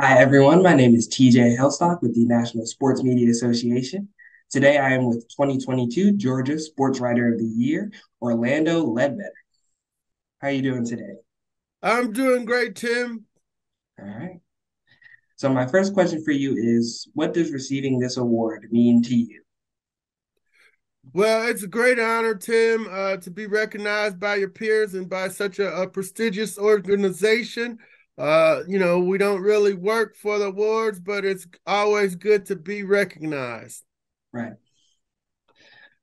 Hi, everyone. My name is TJ Hailstock with the National Sports Media Association. Today I am with 2022 Georgia Sports Writer of the Year, Orlando Ledbetter. How are you doing today? I'm doing great, Tim. All right. So my first question for you is what does receiving this award mean to you? Well, it's a great honor, Tim, uh, to be recognized by your peers and by such a, a prestigious organization. Uh, you know, we don't really work for the awards, but it's always good to be recognized. Right.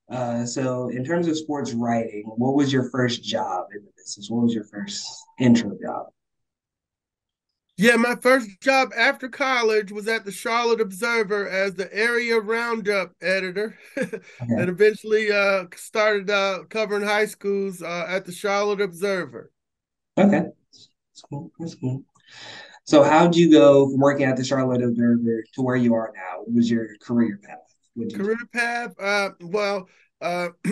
Uh, so, in terms of sports writing, what was your first job in the business? What was your first intro job? Yeah, my first job after college was at the Charlotte Observer as the area roundup editor, okay. and eventually uh, started uh, covering high schools uh, at the Charlotte Observer. Okay, that's cool. That's cool. So, how did you go from working at the Charlotte Observer to where you are now? What was your career path? Career do? path? Uh, well, uh,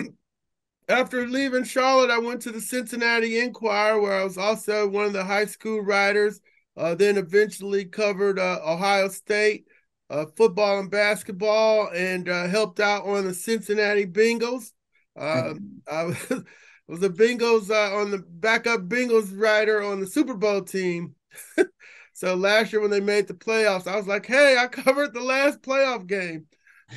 after leaving Charlotte, I went to the Cincinnati Enquirer, where I was also one of the high school writers uh, then eventually covered uh, Ohio State uh, football and basketball and uh, helped out on the Cincinnati Bengals. Um, I was, was a Bengals uh, on the backup Bengals writer on the Super Bowl team. so last year when they made the playoffs, I was like, hey, I covered the last playoff game.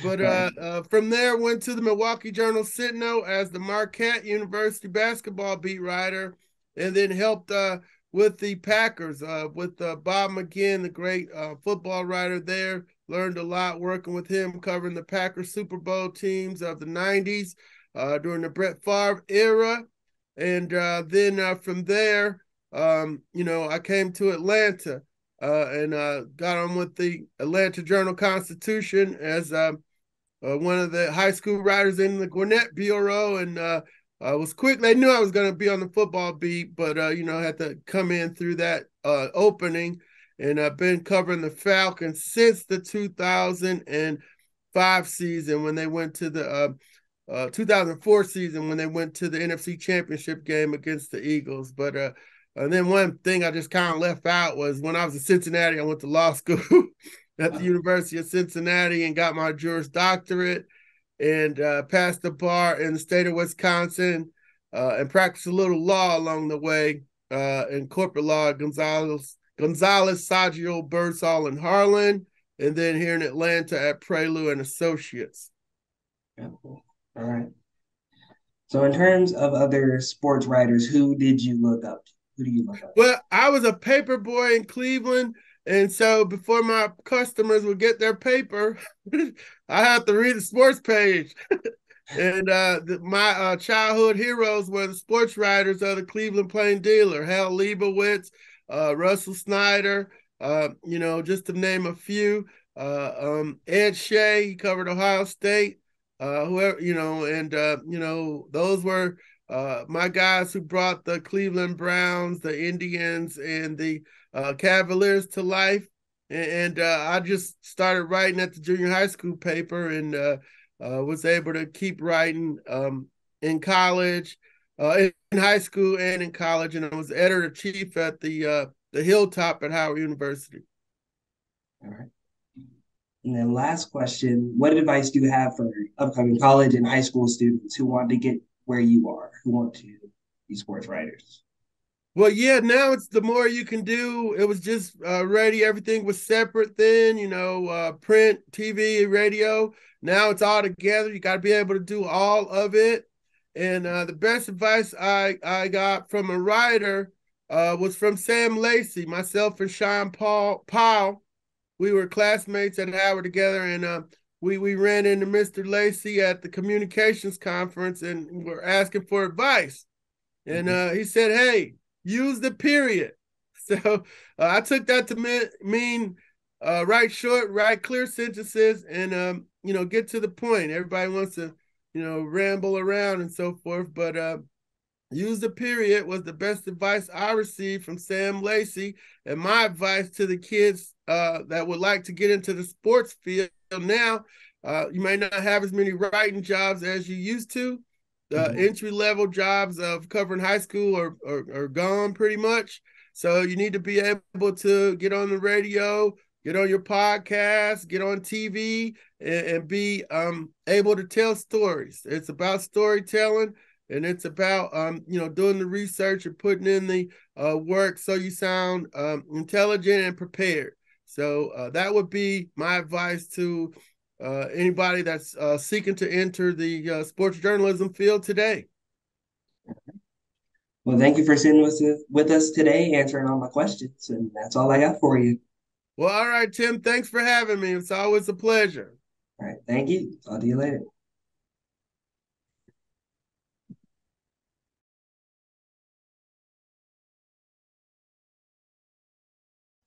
But uh, uh, from there, went to the Milwaukee Journal Sentinel as the Marquette University basketball beat writer, and then helped uh, with the Packers, uh, with uh, Bob McGinn, the great uh, football writer there. Learned a lot working with him, covering the Packers Super Bowl teams of the 90s uh, during the Brett Favre era. And uh, then uh, from there, um, you know, I came to Atlanta uh and got on with the Atlanta Journal Constitution as one of the high school writers in the Gwinnett Bureau and uh, I was quick. They knew I was going to be on the football beat, but uh, you know, I had to come in through that uh, opening. And I've been covering the Falcons since the 2005 season when they went to the uh, uh, 2004 season when they went to the NFC Championship game against the Eagles. But uh, and then one thing I just kind of left out was when I was in Cincinnati, I went to law school at the University of Cincinnati and got my Juris Doctorate and uh, passed the bar in the state of Wisconsin uh, and practiced a little law along the way uh, in corporate law, Gonzalez, Gonzalez, Saggio, Birdsall, and Harlan, and then here in Atlanta at Prelu and Associates. Yeah. All right. So, in terms of other sports writers, who did you look up to? Who do you look up? To? Well, I was a paper boy in Cleveland and so before my customers would get their paper, I had to read the sports page. and uh, the, my uh, childhood heroes were the sports writers of the Cleveland Plain Dealer, Hal Lebovitz, uh, Russell Schneider, uh, you know, just to name a few. Uh, um, Ed Shea, he covered Ohio State, uh, whoever, you know, and, uh, you know, those were uh, my guys who brought the Cleveland Browns, the Indians, and the uh, Cavaliers to life. And, and uh, I just started writing at the junior high school paper and uh, uh was able to keep writing um, in college, uh, in high school, and in college. And I was editor chief at the uh, the Hilltop at Howard University. And then last question, what advice do you have for upcoming college and high school students who want to get where you are, who want to be sports writers? Well, yeah, now it's the more you can do. It was just uh, ready. Everything was separate then, you know, uh, print, TV, radio. Now it's all together. You got to be able to do all of it. And uh, the best advice I, I got from a writer uh, was from Sam Lacy, myself and Sean Paul Powell. We were classmates at Howard together, and uh, we we ran into Mr. Lacy at the communications conference, and we're asking for advice. And mm-hmm. uh, he said, "Hey, use the period. So uh, I took that to mean, mean uh, write short, write clear sentences, and um, you know, get to the point. Everybody wants to, you know, ramble around and so forth, but uh, use the period was the best advice I received from Sam Lacy. And my advice to the kids uh, that would like to get into the sports field now, uh, you may not have as many writing jobs as you used to, the mm-hmm. entry level jobs of covering high school are, are, are gone pretty much. So you need to be able to get on the radio, get on your podcast, get on TV, and, and be um, able to tell stories. It's about storytelling and it's about um, you know doing the research and putting in the uh, work so you sound um, intelligent and prepared. So uh, that would be my advice to uh, anybody that's uh, seeking to enter the uh, sports journalism field today. Well, thank you for sitting with, with us today, answering all my questions, and that's all I got for you. Well, all right, Tim. Thanks for having me. It's always a pleasure. All right. Thank you. Talk to you later.